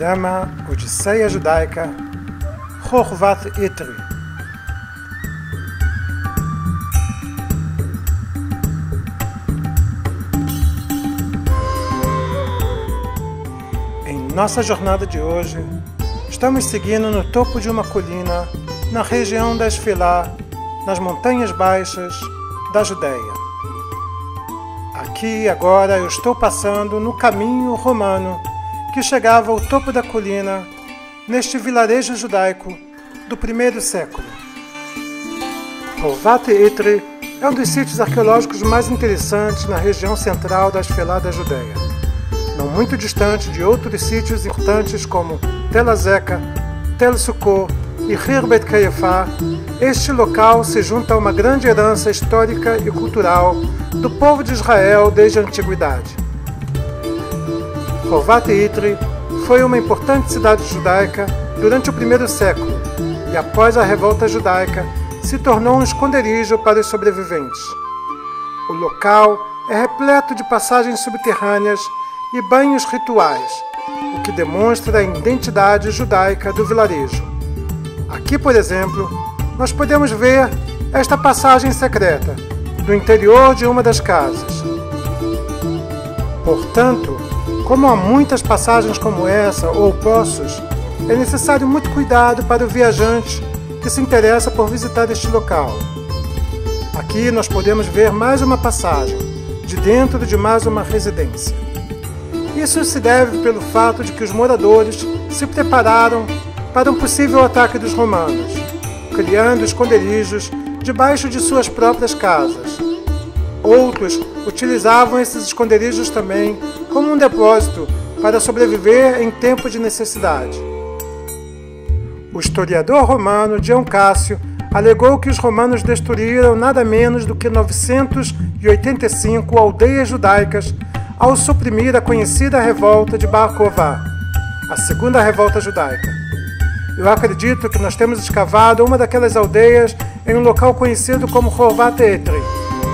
Programa Odisseia Judaica Chorvat Itri. Em nossa jornada de hoje, estamos seguindo no topo de uma colina na região da Esfilá, nas montanhas baixas da Judéia. Aqui agora eu estou passando no caminho romano que chegava ao topo da colina neste vilarejo judaico do primeiro século. Rovat Itri é um dos sítios arqueológicos mais interessantes na região central da Esfelá da Judéia, não muito distante de outros sítios importantes como Tel Azeca, Tel Sukkot e Hirbet Kayefá, este local se junta a uma grande herança histórica e cultural do povo de Israel desde a antiguidade. Rovat Itri foi uma importante cidade judaica durante o primeiro século e, após a revolta judaica, se tornou um esconderijo para os sobreviventes. O local é repleto de passagens subterrâneas e banhos rituais, o que demonstra a identidade judaica do vilarejo. Aqui, por exemplo, nós podemos ver esta passagem secreta do interior de uma das casas. Portanto, como há muitas passagens como essa ou poços, é necessário muito cuidado para o viajante que se interessa por visitar este local. Aqui nós podemos ver mais uma passagem, de dentro de mais uma residência. Isso se deve pelo fato de que os moradores se prepararam para um possível ataque dos romanos, criando esconderijos debaixo de suas próprias casas. Outros utilizavam esses esconderijos também como um depósito para sobreviver em tempo de necessidade. O historiador romano Dion Cássio alegou que os romanos destruíram nada menos do que 985 aldeias judaicas ao suprimir a conhecida revolta de Bar a segunda revolta judaica. Eu acredito que nós temos escavado uma daquelas aldeias em um local conhecido como Horvat Etri,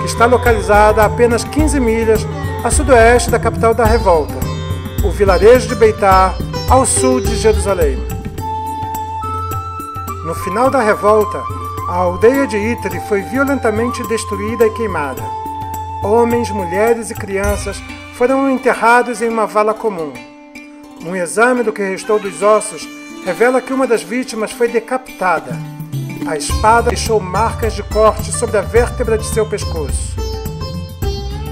está localizada a apenas 15 milhas a sudoeste da capital da revolta, o vilarejo de Beitar, ao sul de Jerusalém. No final da revolta, a aldeia de Itri foi violentamente destruída e queimada. Homens, mulheres e crianças foram enterrados em uma vala comum. Um exame do que restou dos ossos revela que uma das vítimas foi decapitada. A espada deixou marcas de corte sobre a vértebra de seu pescoço.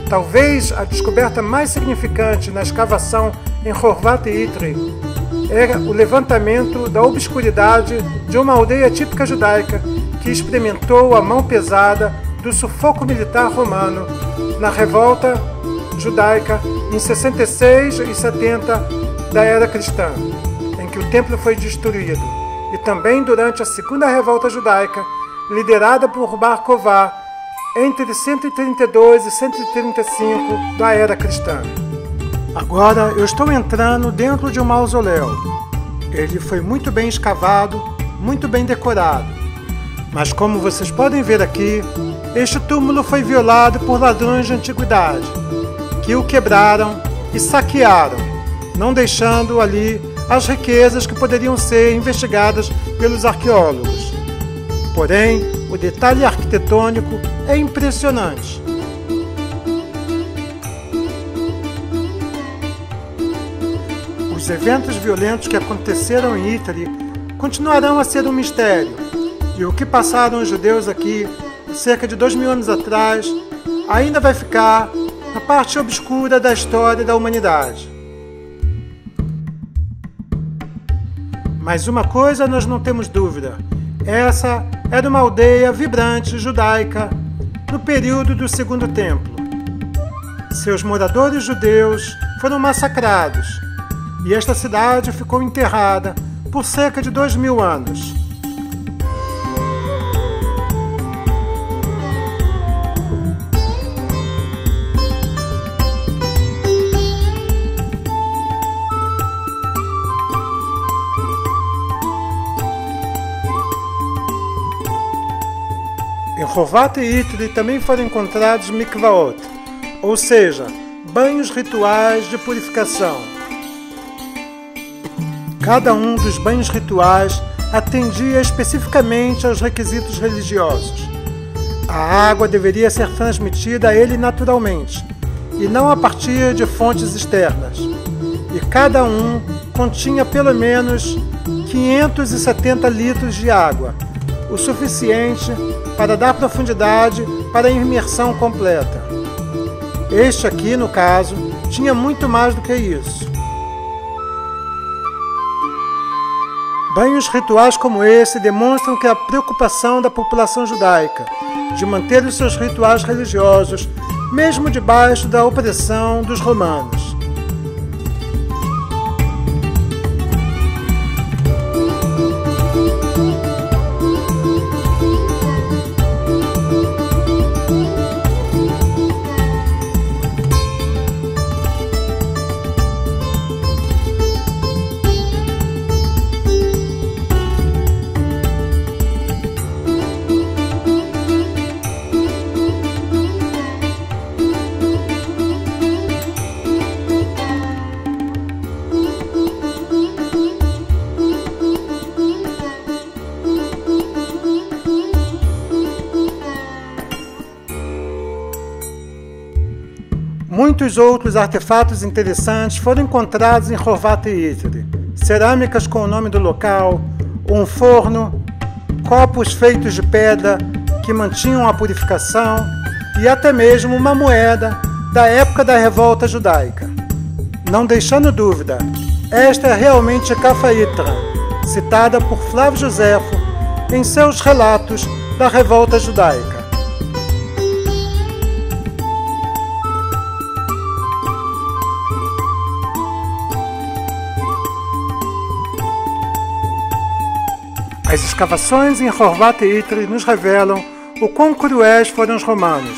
Talvez a descoberta mais significante na escavação em Horvat Itri era o levantamento da obscuridade de uma aldeia típica judaica que experimentou a mão pesada do sufoco militar romano na revolta judaica em 66 e 70 da era cristã, em que o templo foi destruído, e também durante a segunda revolta judaica, liderada por Bar entre 132 e 135 da era cristã. Agora eu estou entrando dentro de um mausoléu. Ele foi muito bem escavado, muito bem decorado. Mas como vocês podem ver aqui, este túmulo foi violado por ladrões de antiguidade, que o quebraram e saquearam, não deixando ali as riquezas que poderiam ser investigadas pelos arqueólogos. Porém, o detalhe arquitetônico é impressionante. Os eventos violentos que aconteceram em Ítali continuarão a ser um mistério, e o que passaram os judeus aqui cerca de dois mil anos atrás ainda vai ficar na parte obscura da história da humanidade. Mas uma coisa nós não temos dúvida: essa era uma aldeia vibrante judaica no período do Segundo Templo. Seus moradores judeus foram massacrados e esta cidade ficou enterrada por cerca de dois mil anos. Em Rovat e Itri também foram encontrados mikvaot, ou seja, banhos rituais de purificação. Cada um dos banhos rituais atendia especificamente aos requisitos religiosos. A água deveria ser transmitida a ele naturalmente, e não a partir de fontes externas. E cada um continha pelo menos 570 litros de água, o suficiente para dar profundidade para a imersão completa. Este aqui, no caso, tinha muito mais do que isso. Banhos rituais como esse demonstram que a preocupação da população judaica de manter os seus rituais religiosos, mesmo debaixo da opressão dos romanos. Muitos outros artefatos interessantes foram encontrados em Horvat e Itri. Cerâmicas com o nome do local, um forno, copos feitos de pedra que mantinham a purificação e até mesmo uma moeda da época da revolta judaica. Não deixando dúvida, esta é realmente Cafaitra, citada por Flávio Josefo em seus relatos da revolta judaica. As escavações em Horvat e Itri nos revelam o quão cruéis foram os romanos.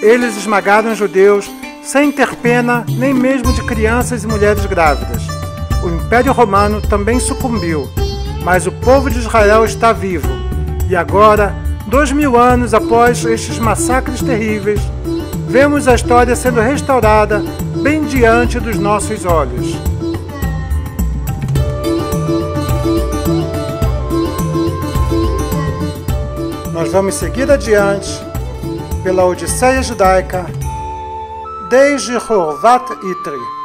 Eles esmagaram judeus sem ter pena nem mesmo de crianças e mulheres grávidas. O Império Romano também sucumbiu, mas o povo de Israel está vivo. E agora, dois mil anos após estes massacres terríveis, vemos a história sendo restaurada bem diante dos nossos olhos. Nós vamos seguir adiante pela Odisseia Judaica desde Horvat Itri.